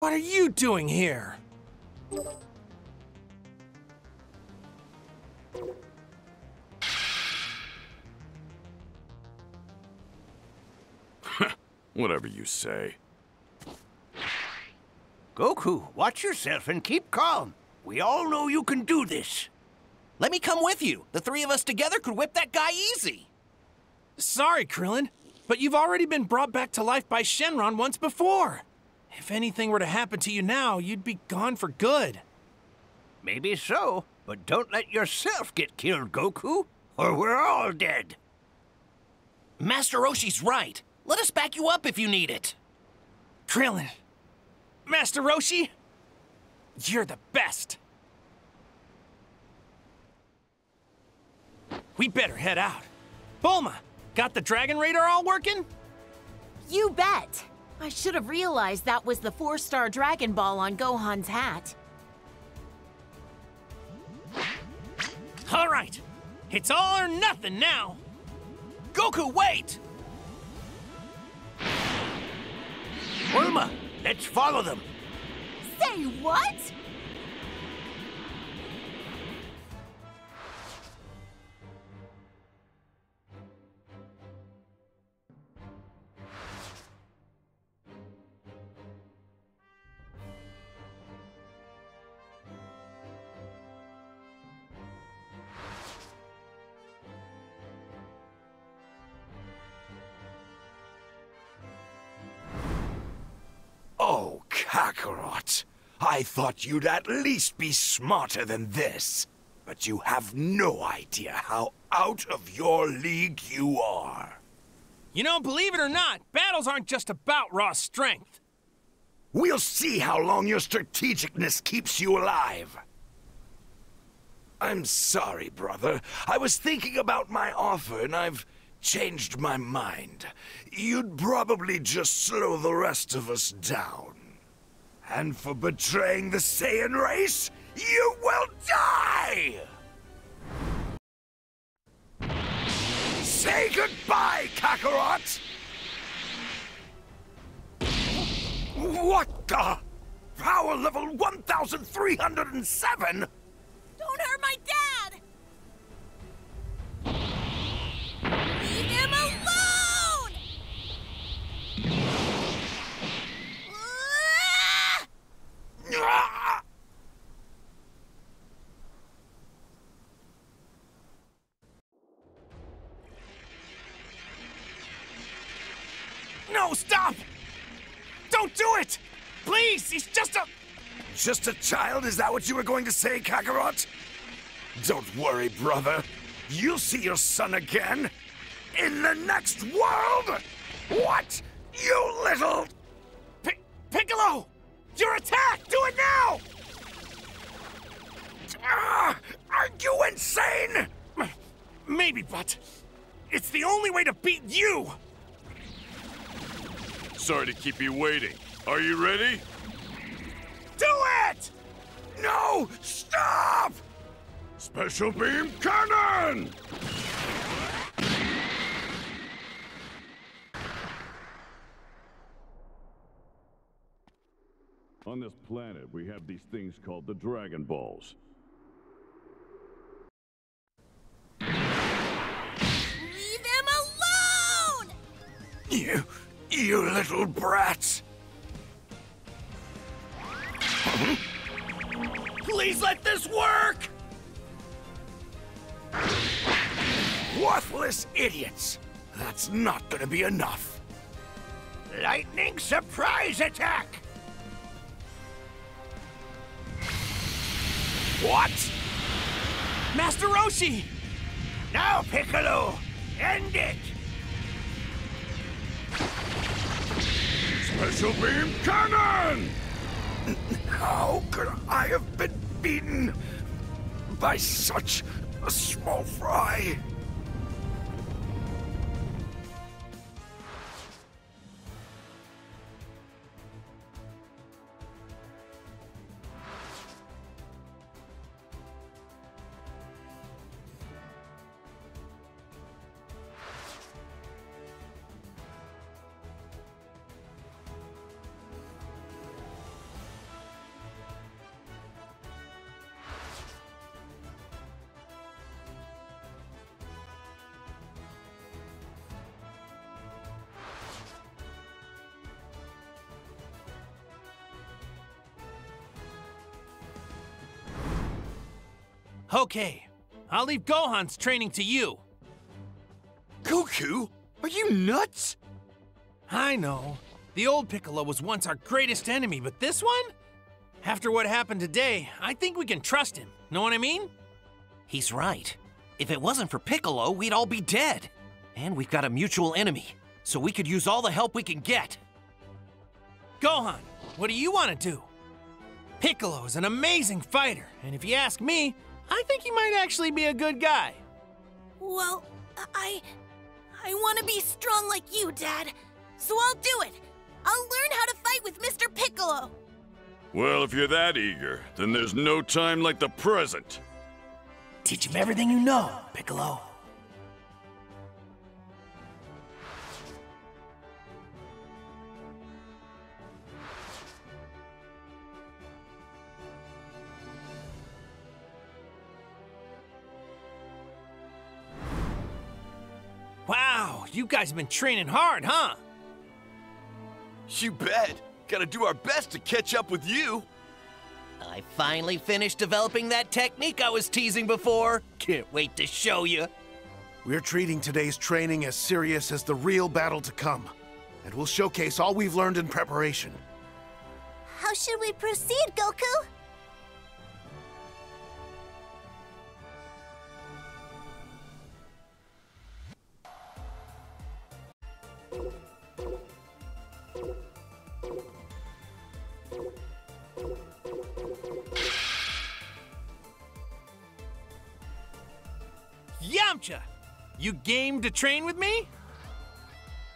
What are you doing here? Whatever you say. Goku, watch yourself and keep calm. We all know you can do this. Let me come with you. The three of us together could whip that guy easy. Sorry, Krillin, but you've already been brought back to life by Shenron once before. If anything were to happen to you now, you'd be gone for good. Maybe so, but don't let yourself get killed, Goku, or we're all dead. Master Roshi's right. Let us back you up if you need it. Krillin, Master Roshi, you're the best. We better head out. Bulma, got the Dragon Radar all working? You bet. I should have realized that was the four-star Dragon Ball on Gohan's hat. All right, it's all or nothing now. Goku, wait! Bulma, let's follow them. Say what? Thought you'd at least be smarter than this. But you have no idea how out of your league you are. You know, believe it or not, battles aren't just about raw strength. We'll see how long your strategicness keeps you alive. I'm sorry, brother. I was thinking about my offer and I've changed my mind. You'd probably just slow the rest of us down. And for betraying the Saiyan race, you will die! Say goodbye, Kakarot! What the? Power level 1307? Don't hurt my dad! No, stop! Don't do it! Please, he's just a... Just a child? Is that what you were going to say, Kakarot? Don't worry, brother. You'll see your son again. In the next world! What? You little... Pi Piccolo! Your attack! Do it now! Ah, are you insane? Maybe, but it's the only way to beat you! Sorry to keep you waiting. Are you ready? Do it! No! Stop! Special Beam Cannon! On this planet, we have these things called the Dragon Balls. Leave him alone! You... you little brats! Please let this work! Worthless idiots! That's not gonna be enough. Lightning surprise attack! What? Master Roshi! Now, Piccolo! End it! Special Beam Cannon! How could I have been beaten by such a small fry? Okay, I'll leave Gohan's training to you. Goku? Are you nuts? I know. The old Piccolo was once our greatest enemy, but this one? After what happened today, I think we can trust him. Know what I mean? He's right. If it wasn't for Piccolo, we'd all be dead. And we've got a mutual enemy, so we could use all the help we can get. Gohan, what do you want to do? Piccolo is an amazing fighter, and if you ask me, I think he might actually be a good guy. Well, I. I want to be strong like you, Dad. So I'll do it. I'll learn how to fight with Mr. Piccolo. Well, if you're that eager, then there's no time like the present. Teach him everything you know, Piccolo. Guys have been training hard, huh? You bet. Gotta do our best to catch up with you. I finally finished developing that technique I was teasing before. Can't wait to show you. We're treating today's training as serious as the real battle to come. And we'll showcase all we've learned in preparation. How should we proceed, Goku? You game to train with me?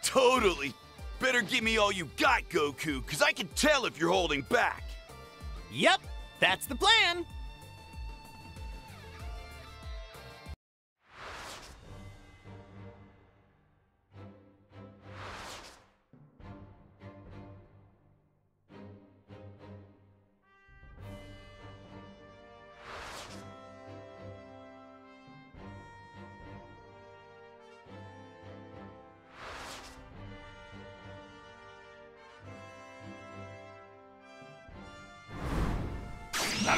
Totally. Better give me all you got, Goku, because I can tell if you're holding back. Yep, that's the plan.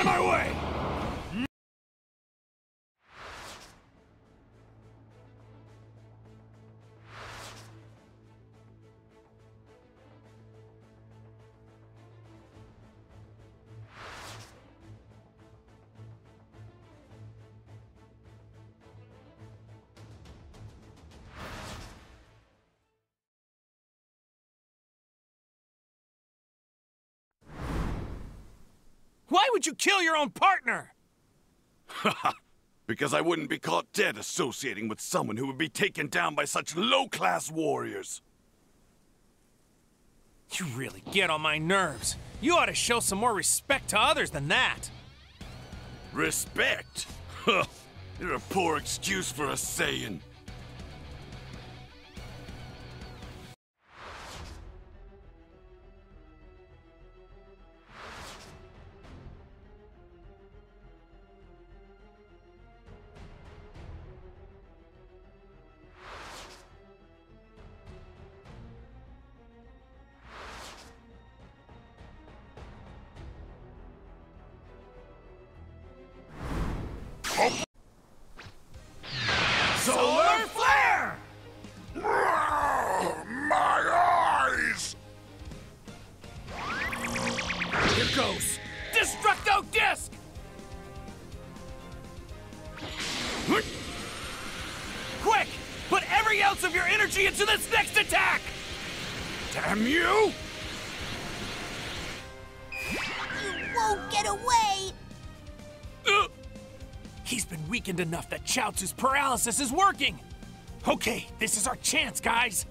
My way! Would you kill your own partner? Because I wouldn't be caught dead associating with someone who would be taken down by such low-class warriors. You really get on my nerves. You ought to show some more respect to others than that. Respect? Huh. You're a poor excuse for a Saiyan. Weakened enough that Chaozu's paralysis is working! Okay, this is our chance, guys!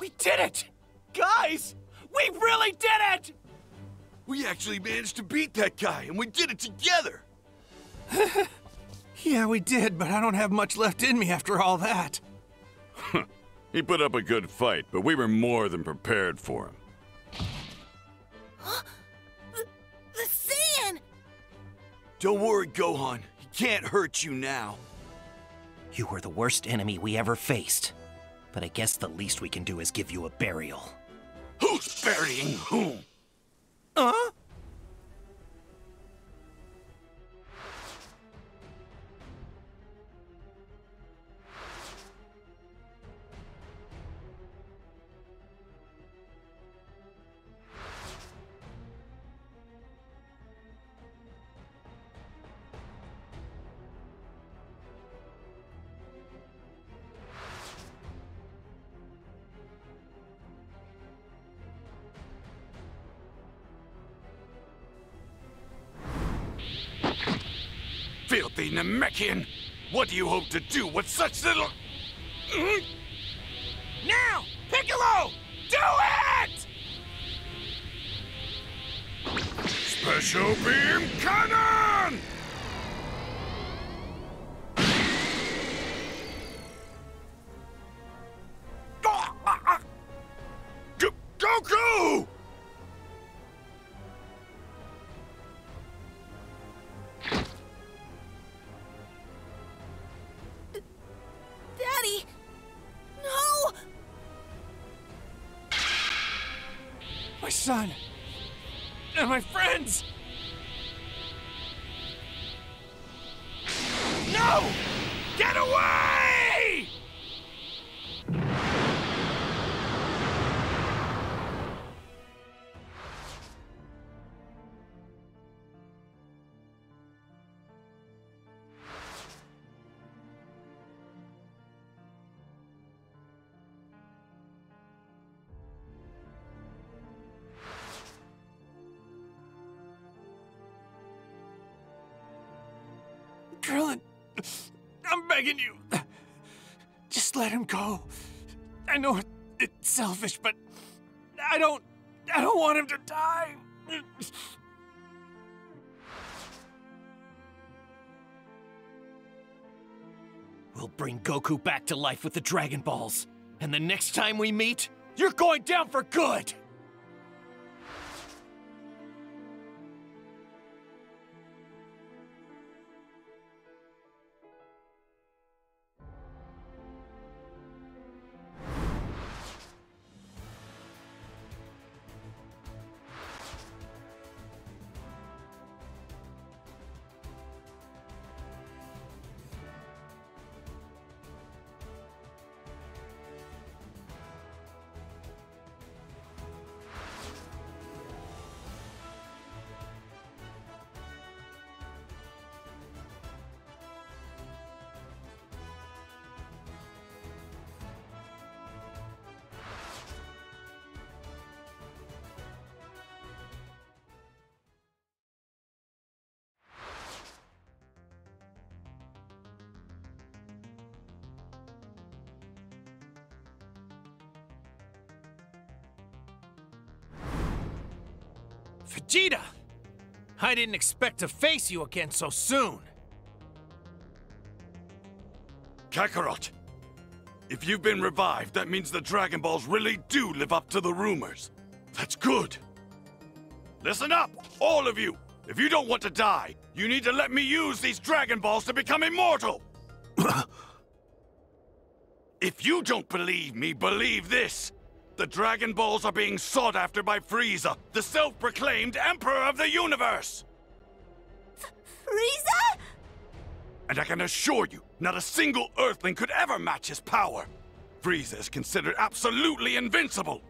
We did it! Guys, we really did it! We actually managed to beat that guy, and we did it together! Yeah, we did, but I don't have much left in me after all that. He put up a good fight, but we were more than prepared for him. The, the Saiyan! Don't worry, Gohan. He can't hurt you now. You were the worst enemy we ever faced. But I guess the least we can do is give you a burial. Who's burying whom? Huh? Filthy Namekian! What do you hope to do with such little... Mm? Now! Piccolo! Do it! Special Beam Cannon! Son! And my friends! You. Just let him go. I know it- it's selfish, but I don't. I don't want him to die. We'll bring Goku back to life with the Dragon Balls. And the next time we meet, you're going down for good! Vegeta! I didn't expect to face you again so soon. Kakarot! If you've been revived, that means the Dragon Balls really do live up to the rumors. That's good. Listen up, all of you! If you don't want to die, you need to let me use these Dragon Balls to become immortal! if you don't believe me, believe this! The Dragon Balls are being sought after by Frieza, the self-proclaimed Emperor of the Universe! Frieza? And I can assure you, not a single Earthling could ever match his power. Frieza is considered absolutely invincible.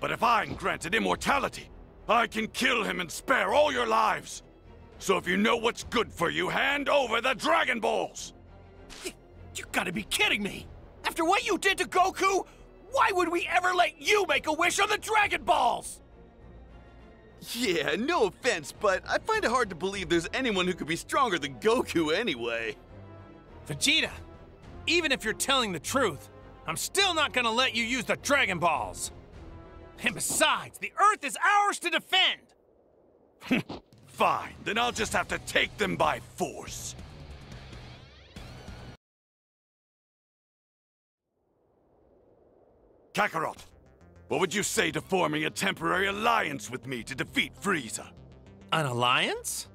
But if I'm granted immortality, I can kill him and spare all your lives. So if you know what's good for you, hand over the Dragon Balls! You gotta be kidding me! After what you did to Goku, why would we ever let you make a wish on the Dragon Balls? Yeah, no offense, but I find it hard to believe there's anyone who could be stronger than Goku anyway. Vegeta, even if you're telling the truth, I'm still not gonna let you use the Dragon Balls. And besides, the Earth is ours to defend. Fine, then I'll just have to take them by force. Kakarot, what would you say to forming a temporary alliance with me to defeat Frieza? An alliance?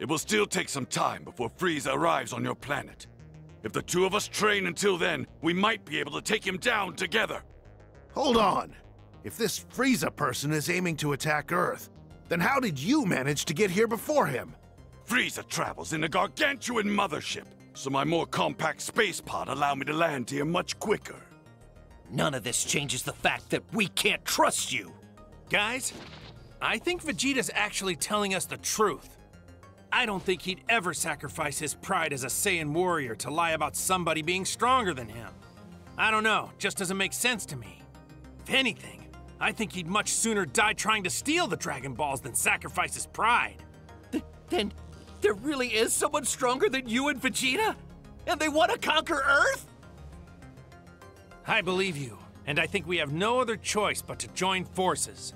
It will still take some time before Frieza arrives on your planet. If the two of us train until then, we might be able to take him down together. Hold on. If this Frieza person is aiming to attack Earth, then how did you manage to get here before him? Frieza travels in a gargantuan mothership, so my more compact space pod allowed me to land here much quicker. None of this changes the fact that we can't trust you. Guys, I think Vegeta's actually telling us the truth. I don't think he'd ever sacrifice his pride as a Saiyan warrior to lie about somebody being stronger than him. I don't know, just doesn't make sense to me. If anything, I think he'd much sooner die trying to steal the Dragon Balls than sacrifice his pride. Th- then there really is someone stronger than you and Vegeta? And they want to conquer Earth? I believe you, and I think we have no other choice but to join forces.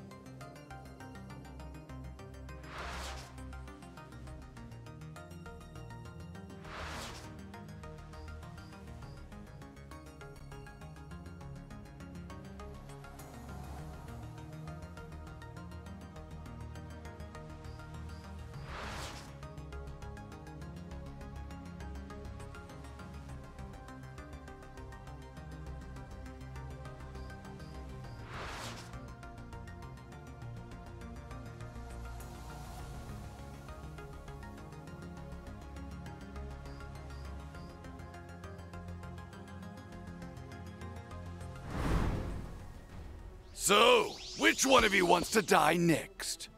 So, which one of you wants to die next?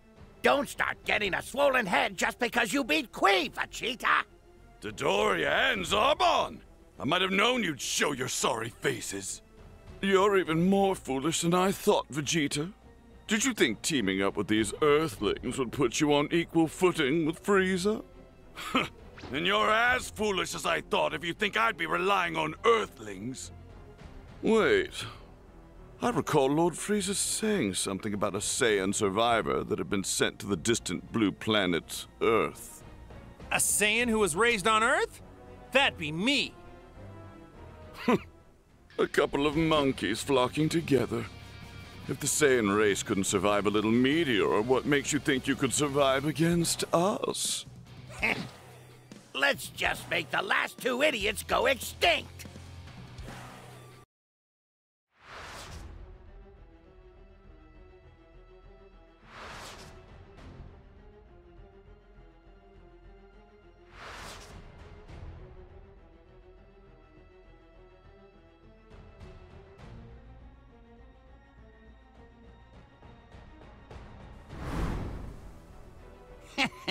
Don't start getting a swollen head just because you beat Cui, Vegeta! Dodoria and Zarbon! I might have known you'd show your sorry faces. You're even more foolish than I thought, Vegeta. Did you think teaming up with these Earthlings would put you on equal footing with Frieza? and you're as foolish as I thought if you think I'd be relying on Earthlings. Wait. I recall Lord Frieza saying something about a Saiyan survivor that had been sent to the distant blue planet, Earth. A Saiyan who was raised on Earth? That'd be me. A couple of monkeys flocking together. If the Saiyan race couldn't survive a little meteor, what makes you think you could survive against us? Let's just make the last two idiots go extinct!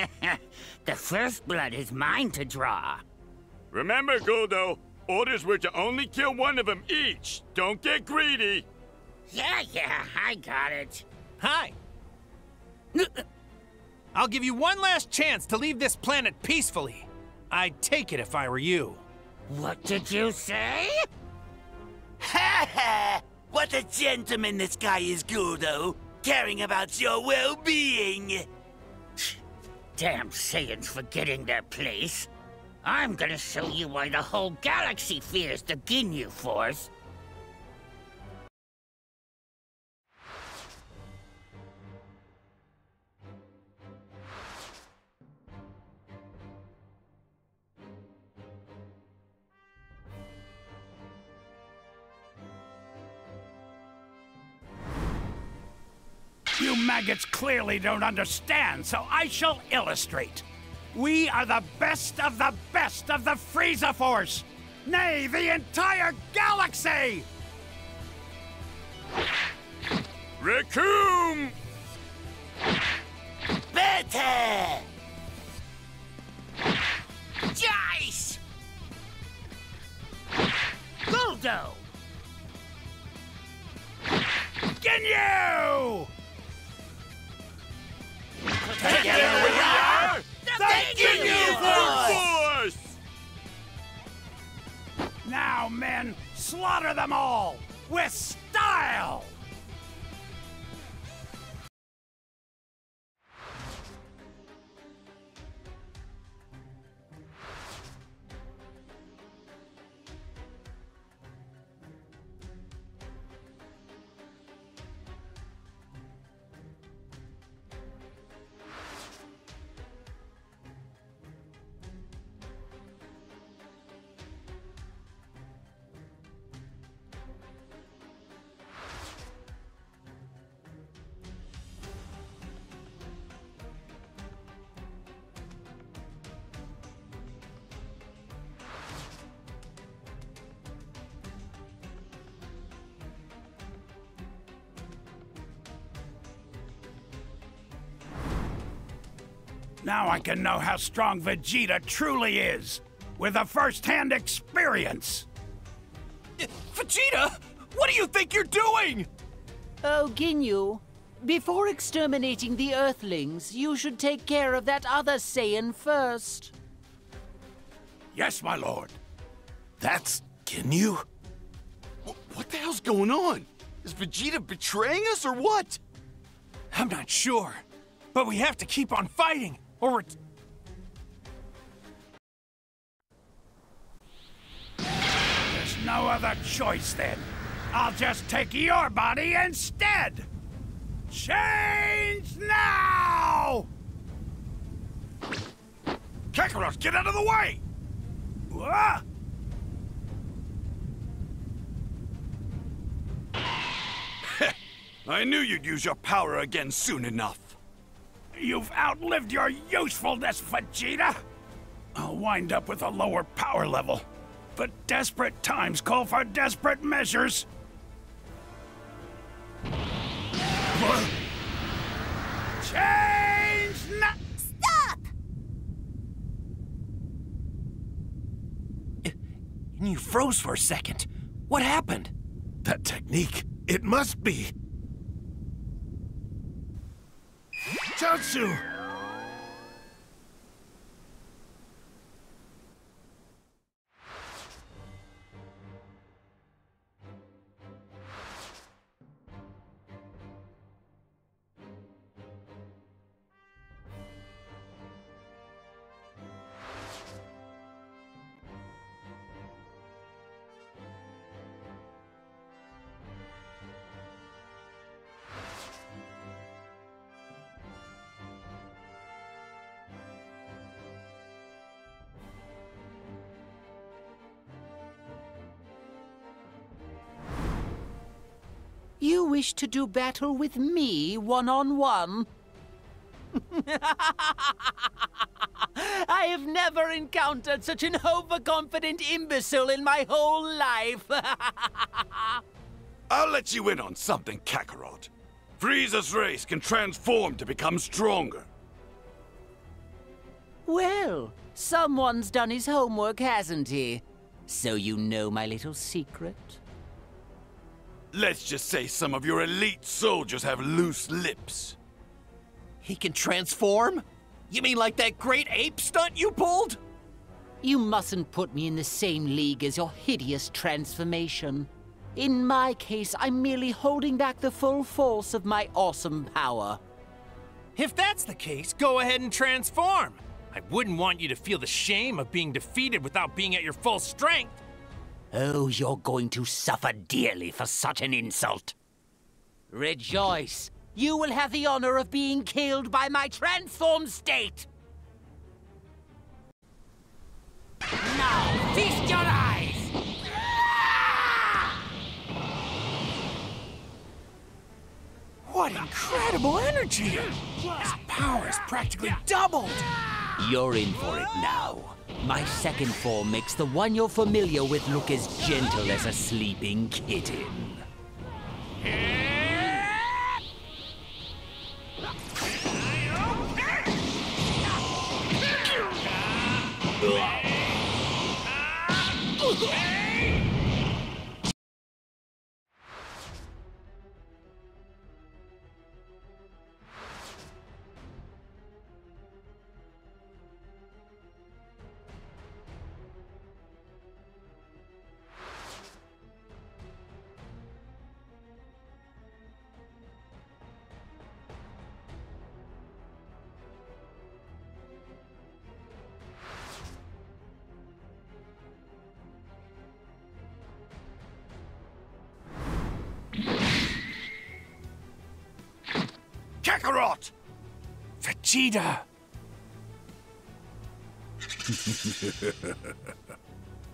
the first blood is mine to draw. Remember, Guldo, orders were to only kill one of them each. Don't get greedy. Yeah, yeah, I got it. Hi. I'll give you one last chance to leave this planet peacefully. I'd take it if I were you. What did you say? Ha ha! What a gentleman this guy is, Guldo, caring about your well-being. Damn Saiyans for getting their place. I'm gonna show you why the whole galaxy fears the Ginyu Force. Maggots clearly don't understand, so I shall illustrate. We are the best of the best of the Frieza Force! Nay, the entire galaxy! Recoome! Better! Jeice! Guldo! Ginyu! Together we are the Ginyu Force! Now, men, slaughter them all! With style! Now I can know how strong Vegeta truly is, with a first-hand experience. Vegeta, what do you think you're doing? Oh, Ginyu, before exterminating the Earthlings, you should take care of that other Saiyan first. Yes, my lord. That's Ginyu? What the hell's going on? Is Vegeta betraying us or what? I'm not sure, but we have to keep on fighting, There's no other choice then. I'll just take your body instead. Change now! Kakarot, get out of the way! Ah! I knew you'd use your power again soon enough. You've outlived your usefulness, Vegeta! I'll wind up with a lower power level. But desperate times call for desperate measures. Change now! Stop! And you froze for a second. What happened? That technique, it must be. Jutsu! You wish to do battle with me one-on-one? I have never encountered such an overconfident imbecile in my whole life. I'll let you in on something, Kakarot. Frieza's race can transform to become stronger. well, someone's done his homework, hasn't he? So you know my little secret? Let's just say some of your elite soldiers have loose lips. He can transform? You mean like that great ape stunt you pulled? You mustn't put me in the same league as your hideous transformation. In my case, I'm merely holding back the full force of my awesome power. If that's the case, go ahead and transform. I wouldn't want you to feel the shame of being defeated without being at your full strength. Oh, you're going to suffer dearly for such an insult. Rejoice! You will have the honor of being killed by my transformed state! Now, feast your eyes! What incredible energy! His power is practically doubled! You're in for it now. My second form makes the one you're familiar with look as gentle as a sleeping kitten. Hmm? Kakarot! Vegeta!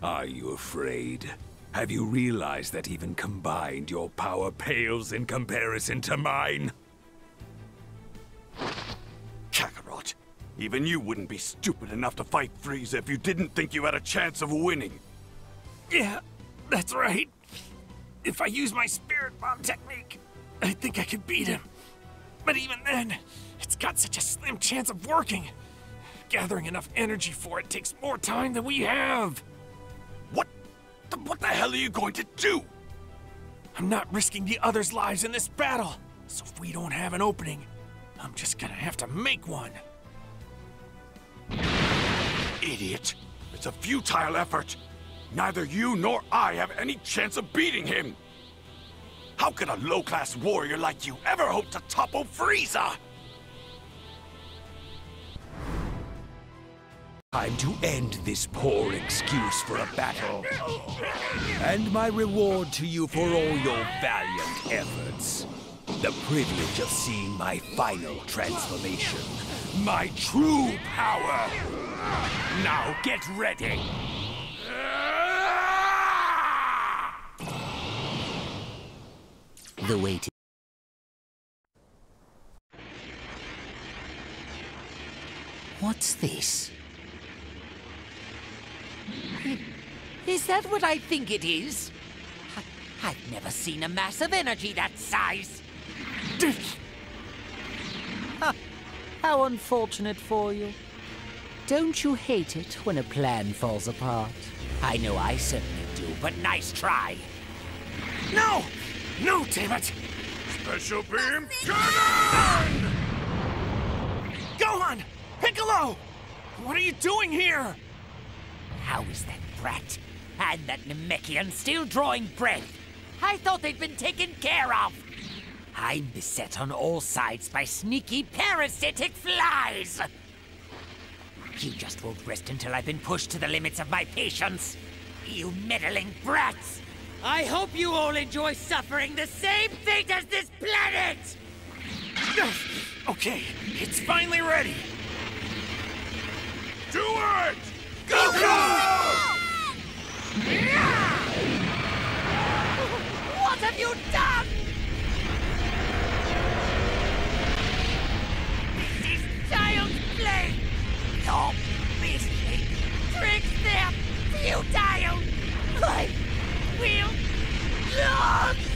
Are you afraid? Have you realized that even combined, your power pales in comparison to mine? Kakarot, even you wouldn't be stupid enough to fight Frieza if you didn't think you had a chance of winning. Yeah, that's right. If I use my spirit bomb technique, I think I could beat him. But even then, it's got such a slim chance of working. Gathering enough energy for it takes more time than we have. What? The, what the hell are you going to do? I'm not risking the others' lives in this battle. So if we don't have an opening, I'm just gonna have to make one. Idiot. It's a futile effort. Neither you nor I have any chance of beating him. How could a low-class warrior like you ever hope to topple Frieza? Time to end this poor excuse for a battle. And my reward to you for all your valiant efforts. The privilege of seeing my final transformation. My true power. Now get ready. The way to... What's this? Is that what I think it is? I, have never seen a mass of energy that size. How unfortunate for you. Don't you hate it when a plan falls apart? I know I certainly do, but nice try. No! No, damn it! Special beam cannon! Gohan! Piccolo! What are you doing here? How is that brat and that Namekian still drawing breath? I thought they'd been taken care of. I'm beset on all sides by sneaky parasitic flies. You just won't rest until I've been pushed to the limits of my patience. You meddling brats! I hope you all enjoy suffering the same fate as this planet! okay, it's finally ready. Do it! Goku! What have you done? This is child's play! Your beastly tricks, they're futile! I will not!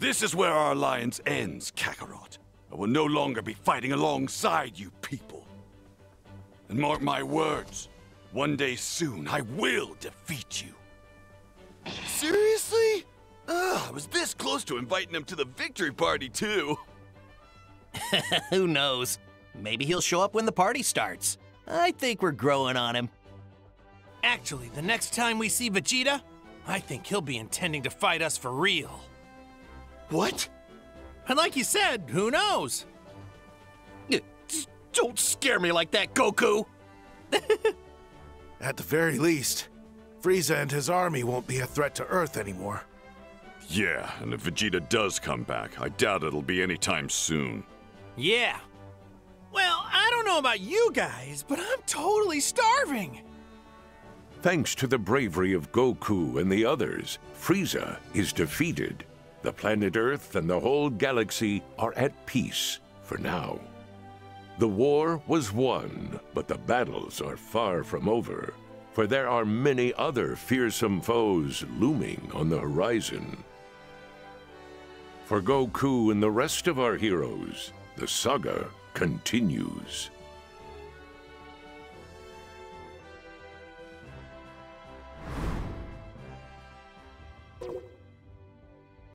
This is where our alliance ends, Kakarot. I will no longer be fighting alongside you people. And mark my words, one day soon I will defeat you. Seriously? Ugh, I was this close to inviting him to the victory party, too. Who knows? Maybe he'll show up when the party starts. I think we're growing on him. Actually, the next time we see Vegeta, I think he'll be intending to fight us for real. What? And like you said, who knows? Don't scare me like that, Goku! At the very least, Frieza and his army won't be a threat to Earth anymore. Yeah, and if Vegeta does come back, I doubt it'll be anytime soon. Yeah. Well, I don't know about you guys, but I'm totally starving. Thanks to the bravery of Goku and the others, Frieza is defeated. The planet Earth and the whole galaxy are at peace for now. The war was won, but the battles are far from over, for there are many other fearsome foes looming on the horizon. For Goku and the rest of our heroes, the saga continues.